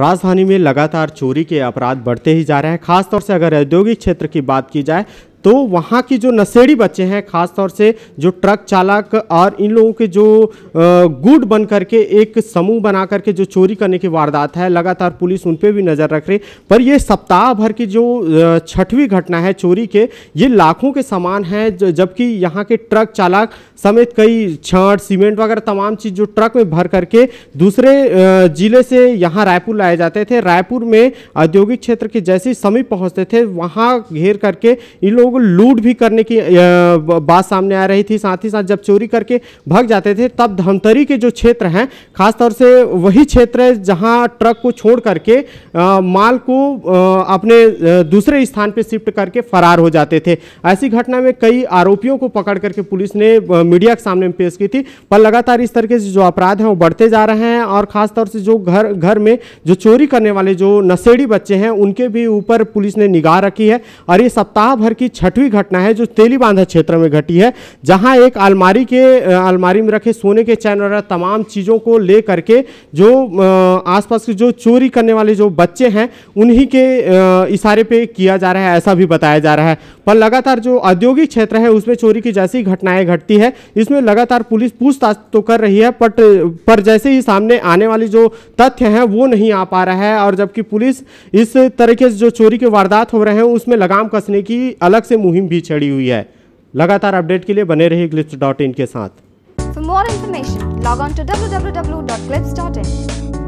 राजधानी में लगातार चोरी के अपराध बढ़ते ही जा रहे हैं। खासतौर से अगर औद्योगिक क्षेत्र की बात की जाए तो वहाँ की जो नशेड़ी बच्चे हैं, खासतौर से जो ट्रक चालक और इन लोगों के जो गुड बन करके एक समूह बना करके जो चोरी करने की वारदात है, लगातार पुलिस उन पर भी नज़र रख रही। पर ये सप्ताह भर की जो छठवीं घटना है चोरी के, ये लाखों के सामान हैं जबकि यहाँ के ट्रक चालक समेत कई छड़, सीमेंट वगैरह तमाम चीज़ जो ट्रक में भर करके दूसरे ज़िले से यहाँ रायपुर लाए जाते थे। रायपुर में औद्योगिक क्षेत्र के जैसे समीप पहुँचते थे, वहाँ घेर करके इन को लूट भी करने की बात सामने आ रही थी। साथ ही साथ जब चोरी करके भाग जाते थे, तब धमतरी के जो क्षेत्र हैं, खासतौर से वही क्षेत्र है जहाँ ट्रक को छोड़ करके माल को अपने दूसरे स्थान पर शिफ्ट करके फरार हो जाते थे। ऐसी घटना में कई आरोपियों को पकड़ करके पुलिस ने मीडिया के सामने पेश की थी, पर लगातार इस तरीके से जो अपराध हैं वो बढ़ते जा रहे हैं, और खासतौर से जो घर घर में जो चोरी करने वाले जो नशेड़ी बच्चे हैं, उनके भी ऊपर पुलिस ने निगाह रखी है, और ये सप्ताह भर की छठवीं घटना है जो तेली बांधा क्षेत्र में घटी है, जहाँ एक अलमारी के अलमारी में रखे सोने के चैन वगैरह तमाम चीज़ों को ले करके जो आसपास के जो चोरी करने वाले जो बच्चे हैं, उन्हीं के इशारे पे किया जा रहा है, ऐसा भी बताया जा रहा है। पर लगातार जो औद्योगिक क्षेत्र है, उसमें चोरी की जैसी घटनाएँ घटती है, इसमें लगातार पुलिस पूछताछ तो कर रही है, बट, पर जैसे ही सामने आने वाली जो तथ्य हैं, वो नहीं आ पा रहा है, और जबकि पुलिस इस तरीके से जो चोरी के वारदात हो रहे हैं, उसमें लगाम कसने की अलग से मुहिम भी छड़ी हुई है लगातार अपडेट के लिए बने रहिए ग्लिप्स डॉट इन के साथ For more information, log on to www.clips.in.